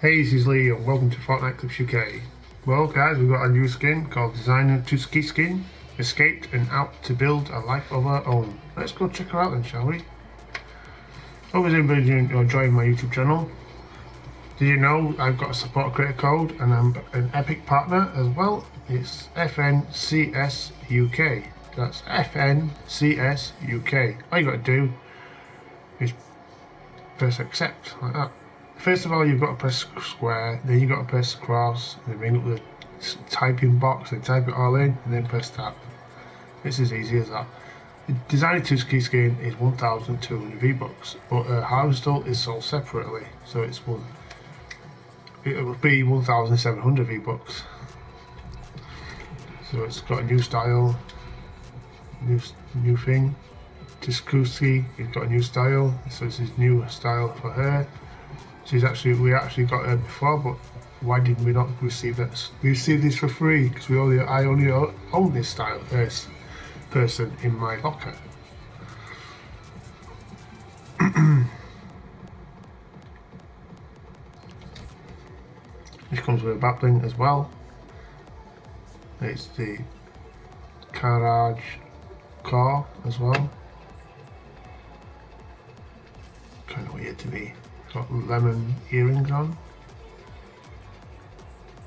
Hey, this is Lee and welcome to Fortnite Clips UK. Well guys, we've got a new skin called Designer Tsuki Skin, escaped and out to build a life of our own. Let's go check her out then, shall we? Hope everybody enjoying my YouTube channel. Did you know I've got a support creator code and I'm an Epic partner as well? It's FNCS UK. That's FNCS UK. All you got to do is press accept like that. First of all, you've got to press square, then you've got to press cross, then bring up the typing box then type it all in, and then press tab. It's as easy as that. The Designer Tsuki skin is 1,200 V-Bucks, but uh, Harvestal is sold separately, so it's one. It will be 1,700 V-Bucks. So it's got a new style, new new thing. Tiskuski, it's got a new style, so this is new style for her. She's actually we actually got her before, but why did we not receive that? We received this for free because we only I only own this style this person in my locker. this comes with a backbling as well. It's the Carage car as well. Kind of weird to me got lemon earrings on.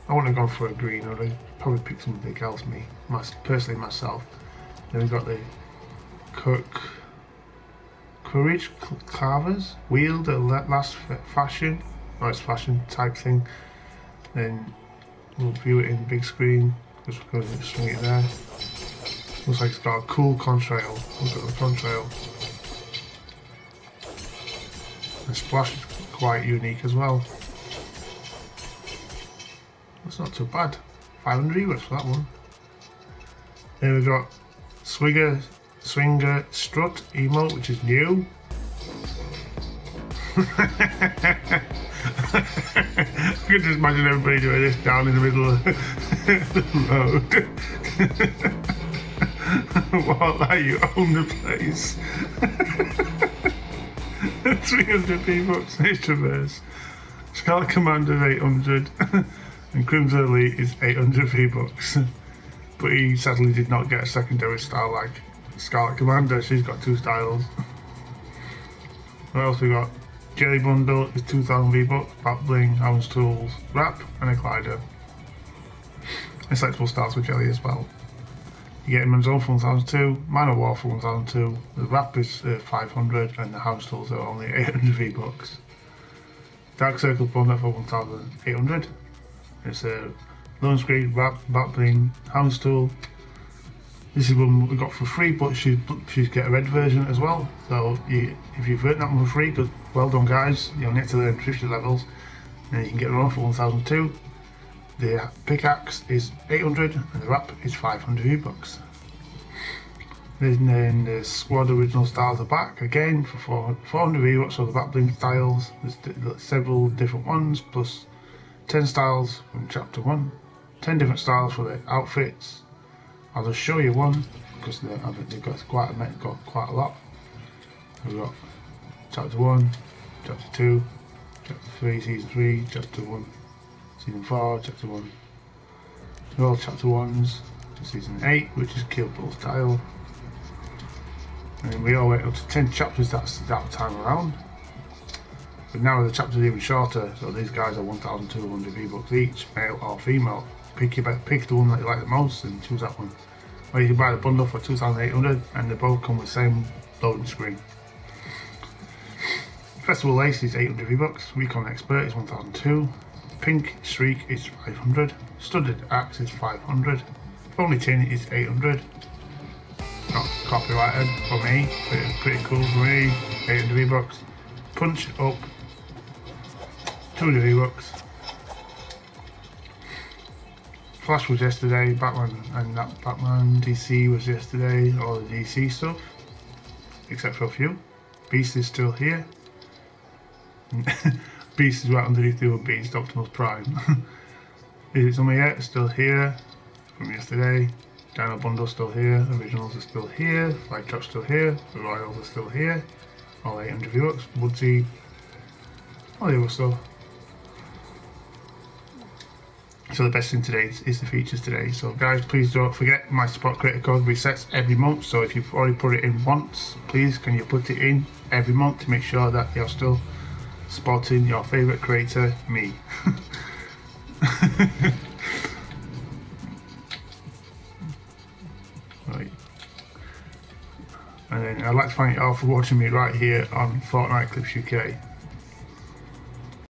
I wouldn't have gone for a green, I'd probably picked something big else, me, my, personally myself. Then we've got the Cook Courage Carvers, Wheeled at last fashion, or it's fashion type thing. Then we'll view it in big screen, just going to swing it there. Looks like it's got a cool contrail. Look at the contrail. The splash is quite unique as well. That's not too bad. 500 euros for that one. Then we've got Swigger, Swinger Strut emote, which is new. I can just imagine everybody doing this down in the middle of the road. While like you own the place. 300 V-Bucks next traverse. Scarlet Commander 800 and Crimson Elite is 800 V-Bucks. but he sadly did not get a secondary style like Scarlet Commander, she's got two styles. what else we got? Jelly Bundle is 2000 V-Bucks, Back Bling, Hounds Tools, Wrap and a Glider. Selectable styles with Jelly as well. You get Zone for 1002, Man War for 1002, the Wrap is uh, 500 and the House Tools are only 800 V-Bucks. Dark Circle for 1800. It's a Lone Screen, Wrap, Backbling, House Tool. This is one we got for free, but she she's get a red version as well. So you, if you've earned that one for free, good, well done guys. You'll need to learn 50 levels, and you can get one for 1002. The pickaxe is 800 and the wrap is 500 V-Bucks. Then the squad original styles are back again for 400 V-Bucks, so the back styles. There's several different ones, plus 10 styles from chapter 1. 10 different styles for the outfits. I'll just show you one because I think they've got quite a, got quite a lot. We've got chapter 1, chapter 2, chapter 3, season 3, chapter 1, Season 4, Chapter 1. They're all Chapter 1s to Season 8, which is Kill Bill style. And we all went up to 10 chapters that's that time around. But now the chapters are even shorter, so these guys are 1,200 V-Bucks each, male or female. Pick, your, pick the one that you like the most and choose that one. Or you can buy the bundle for 2,800 and they both come with the same loading screen. Festival Lace is 800 V-Bucks, Recon Expert is 1,002, Pink Streak is 500. Studded Axe is 500. Only Tin is 800. Not copyrighted for me, but it's pretty cool for me. 800 V-Bucks. Punch Up 200 V-Bucks. Flash was yesterday, Batman and that Batman DC was yesterday, all the DC stuff, except for a few. Beast is still here. Beast is right underneath the other Beast, Optimus Prime. is it somewhere yet? Still here from yesterday. Dino Bundle still here. Originals are still here. Flight Truck still here. The Royals are still here. All 800 V-Bucks. Woodsy. All the other stuff. So the best thing today is, is the features today. So guys, please don't forget my support creator code resets every month. So if you've already put it in once, please can you put it in every month to make sure that you're still supporting your favorite creator, me. right. And then I'd like to thank you all for watching me right here on Fortnite Clips UK.